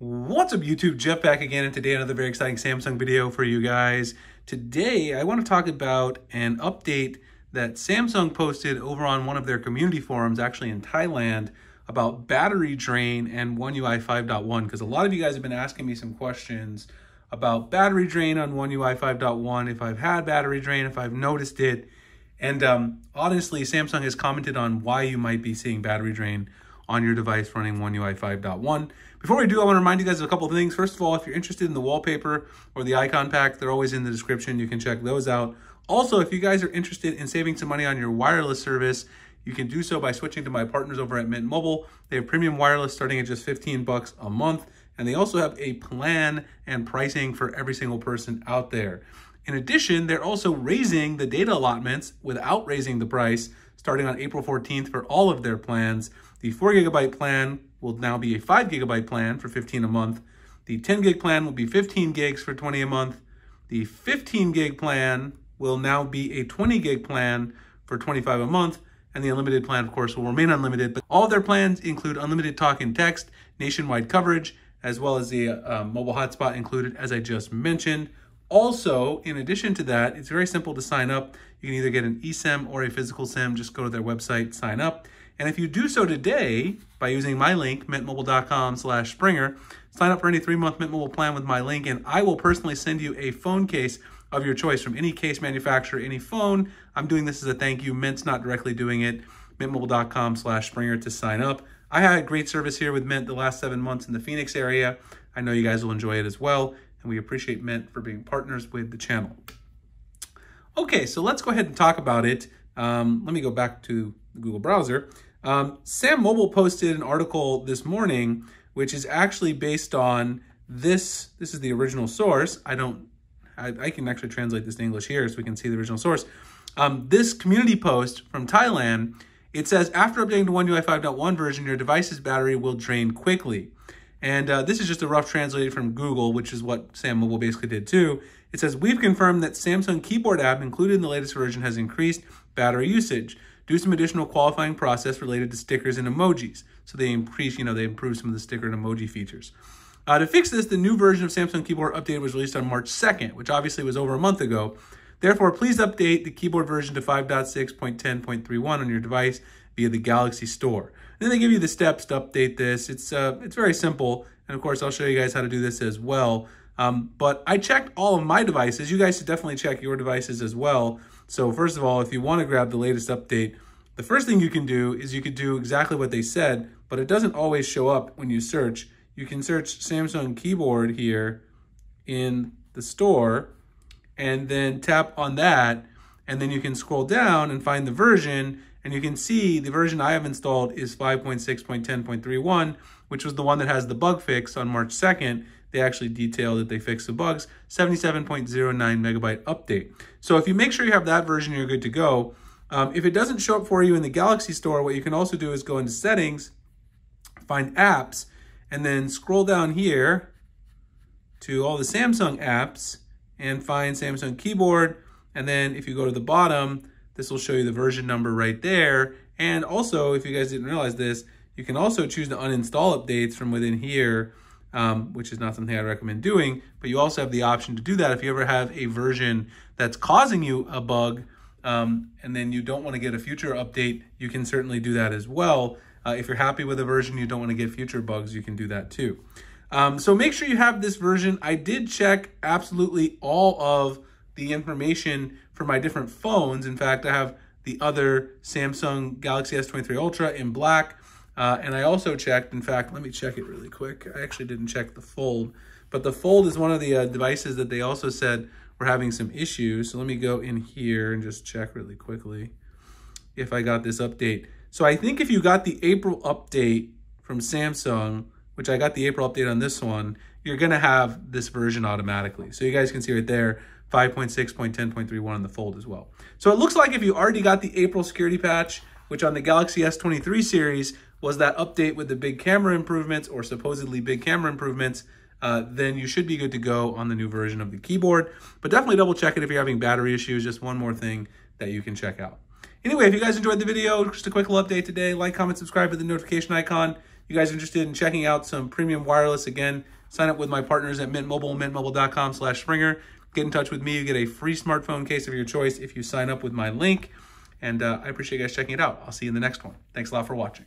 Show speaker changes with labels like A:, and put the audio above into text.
A: What's up YouTube? Jeff back again and today another very exciting Samsung video for you guys. Today I want to talk about an update that Samsung posted over on one of their community forums actually in Thailand about battery drain and One UI 5.1 because a lot of you guys have been asking me some questions about battery drain on One UI 5.1, if I've had battery drain, if I've noticed it. And um, honestly, Samsung has commented on why you might be seeing battery drain on your device running One UI 5.1. Before we do, I want to remind you guys of a couple of things. First of all, if you're interested in the wallpaper or the icon pack, they're always in the description. You can check those out. Also, if you guys are interested in saving some money on your wireless service, you can do so by switching to my partners over at Mint Mobile. They have premium wireless starting at just 15 bucks a month, and they also have a plan and pricing for every single person out there. In addition, they're also raising the data allotments without raising the price starting on April 14th for all of their plans. The 4 gigabyte plan will now be a 5 gigabyte plan for 15 a month. The 10 gig plan will be 15 gigs for 20 a month. The 15 gig plan will now be a 20 gig plan for 25 a month. And the unlimited plan, of course, will remain unlimited. But all their plans include unlimited talk and text, nationwide coverage, as well as the uh, mobile hotspot included, as I just mentioned. Also, in addition to that, it's very simple to sign up. You can either get an eSIM or a physical SIM. Just go to their website, sign up. And if you do so today by using my link, mintmobile.com slash Springer, sign up for any three-month Mint Mobile plan with my link, and I will personally send you a phone case of your choice from any case manufacturer, any phone. I'm doing this as a thank you. Mint's not directly doing it. mintmobile.com slash Springer to sign up. I had great service here with Mint the last seven months in the Phoenix area. I know you guys will enjoy it as well, and we appreciate Mint for being partners with the channel. Okay, so let's go ahead and talk about it. Um, let me go back to the Google browser. Um, SamMobile posted an article this morning, which is actually based on this. This is the original source. I don't, I, I can actually translate this to English here so we can see the original source. Um, this community post from Thailand, it says, after updating to One UI 5.1 version, your device's battery will drain quickly. And uh, this is just a rough translation from Google, which is what SamMobile basically did too. It says, we've confirmed that Samsung keyboard app included in the latest version has increased battery usage do some additional qualifying process related to stickers and emojis. So they increase, you know, they improve some of the sticker and emoji features. Uh, to fix this, the new version of Samsung Keyboard Update was released on March 2nd, which obviously was over a month ago. Therefore, please update the keyboard version to 5.6.10.31 on your device via the Galaxy Store. And then they give you the steps to update this. It's uh, it's very simple, and of course, I'll show you guys how to do this as well. Um, but I checked all of my devices. You guys should definitely check your devices as well. So first of all, if you want to grab the latest update, the first thing you can do is you could do exactly what they said, but it doesn't always show up when you search. You can search Samsung keyboard here in the store and then tap on that and then you can scroll down and find the version and you can see the version I have installed is 5.6.10.31, which was the one that has the bug fix on March 2nd they actually detail that they fixed the bugs. 77.09 megabyte update. So if you make sure you have that version, you're good to go. Um, if it doesn't show up for you in the Galaxy Store, what you can also do is go into Settings, find Apps, and then scroll down here to all the Samsung apps and find Samsung Keyboard. And then if you go to the bottom, this will show you the version number right there. And also, if you guys didn't realize this, you can also choose to uninstall updates from within here um, which is not something I recommend doing. But you also have the option to do that if you ever have a version that's causing you a bug um, and then you don't want to get a future update, you can certainly do that as well. Uh, if you're happy with a version, you don't want to get future bugs, you can do that too. Um, so make sure you have this version. I did check absolutely all of the information for my different phones. In fact, I have the other Samsung Galaxy S23 Ultra in black. Uh, and I also checked, in fact, let me check it really quick. I actually didn't check the Fold, but the Fold is one of the uh, devices that they also said were having some issues. So let me go in here and just check really quickly if I got this update. So I think if you got the April update from Samsung, which I got the April update on this one, you're gonna have this version automatically. So you guys can see right there, 5.6.10.31 on the Fold as well. So it looks like if you already got the April security patch, which on the Galaxy S23 series was that update with the big camera improvements or supposedly big camera improvements, uh, then you should be good to go on the new version of the keyboard. But definitely double check it if you're having battery issues. Just one more thing that you can check out. Anyway, if you guys enjoyed the video, just a quick little update today. Like, comment, subscribe with the notification icon. You guys interested in checking out some premium wireless again, sign up with my partners at Mint Mobile, mintmobile.com slash Springer. Get in touch with me. You get a free smartphone case of your choice if you sign up with my link. And uh, I appreciate you guys checking it out. I'll see you in the next one. Thanks a lot for watching.